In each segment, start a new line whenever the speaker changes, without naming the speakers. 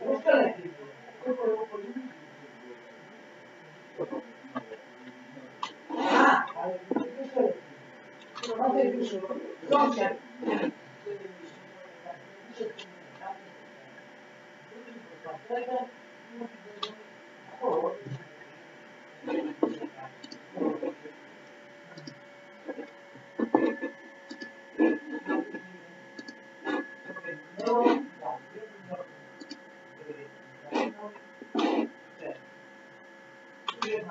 Búscala aquí.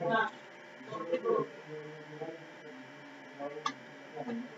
Nah,
Thank you.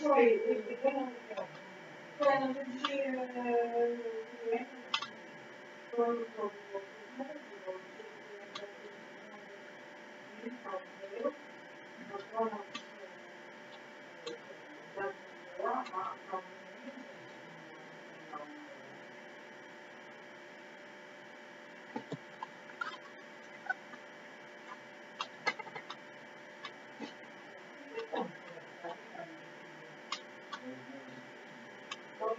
sorry, ik
ben aan het Voor een
beetje...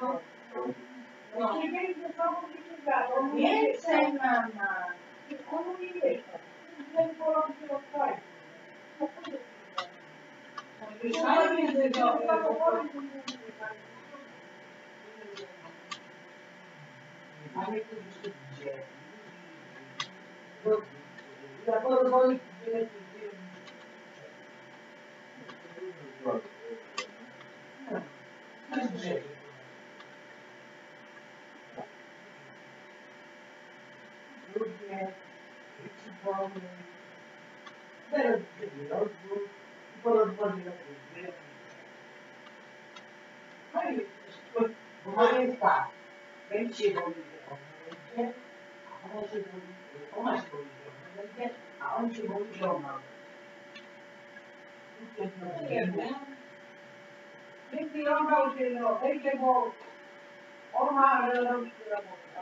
No. No. Nie wiem, ze się zgadzam. Więcej, nie mieszka? Ten polski odpalił. Wyszałem między
Ale to już
我买那个，啊，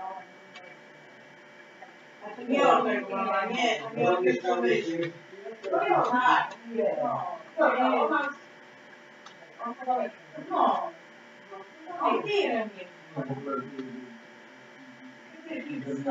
牛肉那个嘛，牛牛肉干，
牛肉干，
对啊，
牛肉干，
对对对，牛
肉
干，对对
对，对对对，是吧？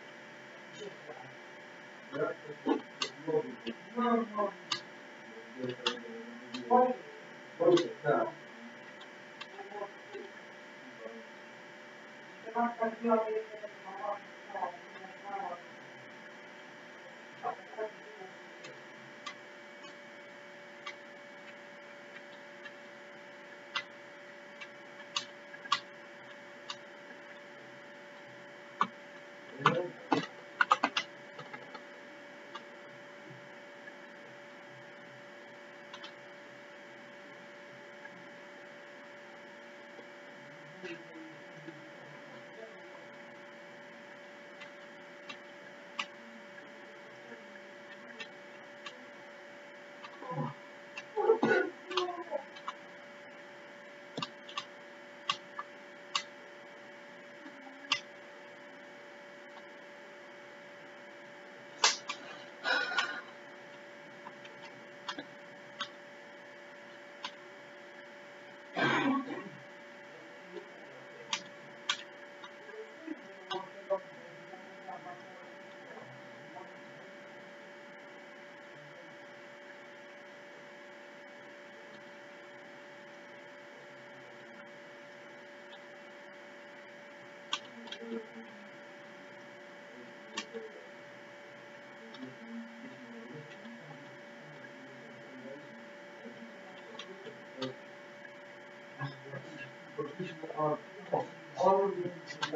on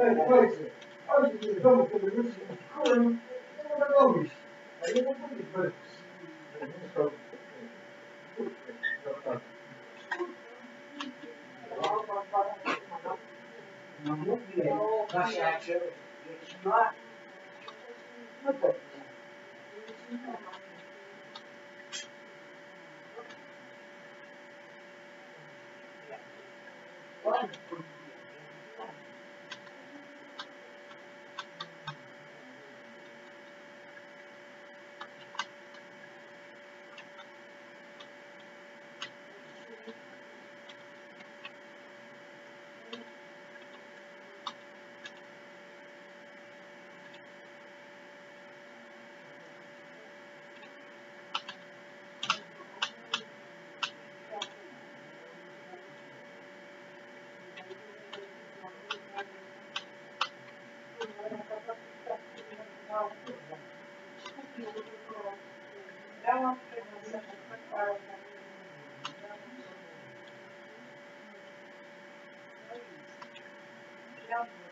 tego ma, nie, to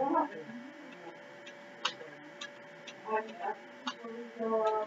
こんにちは。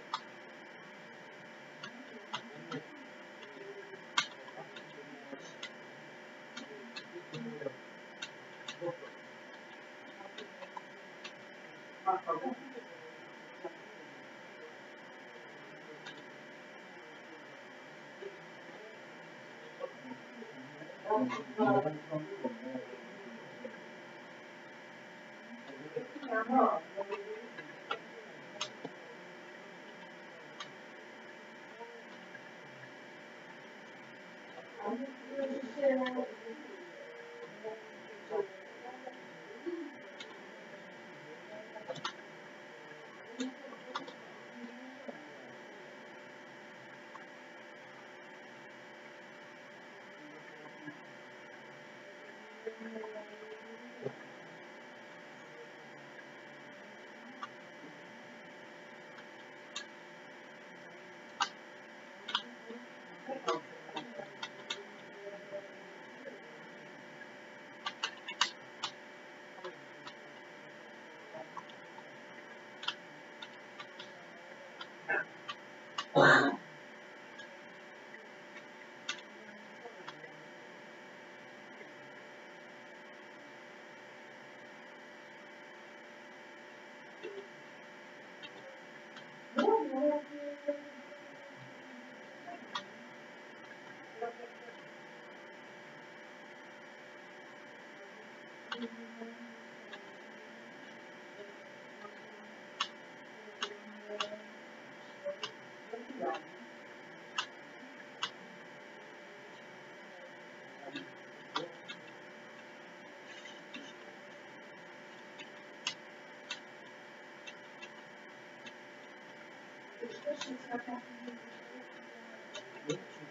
Thank you.
Thank
you.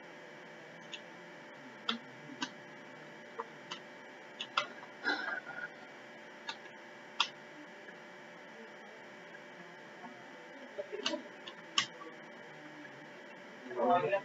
Yeah.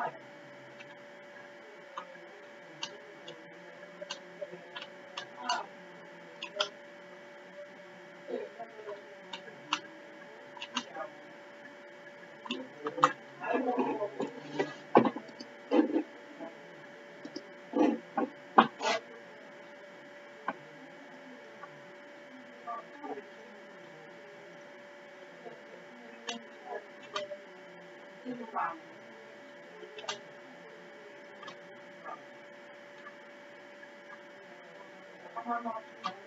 life.
one more.